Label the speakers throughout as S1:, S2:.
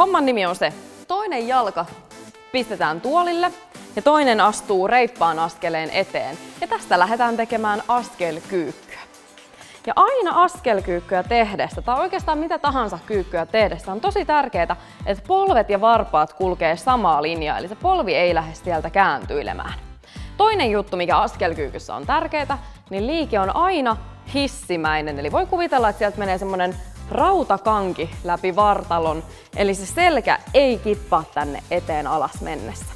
S1: Homman nimi on se, toinen jalka pistetään tuolille ja toinen astuu reippaan askeleen eteen. Ja tästä lähdetään tekemään askelkyykkyä. Ja aina askelkyykkyä tehdessä, tai oikeastaan mitä tahansa kyykkyä tehdessä, on tosi tärkeää, että polvet ja varpaat kulkee samaa linjaa, eli se polvi ei lähde sieltä kääntyilemään. Toinen juttu, mikä askelkyykyssä on tärkeää, niin liike on aina hissimäinen. Eli voi kuvitella, että sieltä menee semmonen rautakanki läpi vartalon, eli se selkä ei kippaa tänne eteen alas mennessä.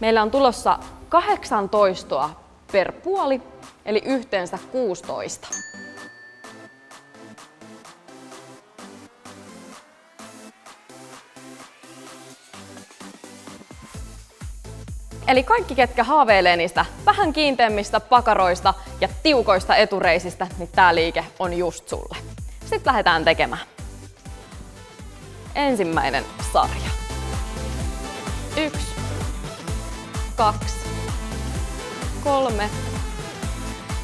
S1: Meillä on tulossa 18 per puoli, eli yhteensä 16. Eli kaikki, ketkä haaveilee niistä vähän kiinteämmistä pakaroista ja tiukoista etureisistä, niin tämä liike on just sulle. Sitten lähdetään tekemään. Ensimmäinen sarja. Yksi, kaksi, kolme,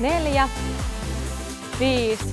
S1: neljä, viisi,